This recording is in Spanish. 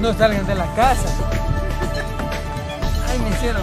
no salgan de la casa. Ay, me hicieron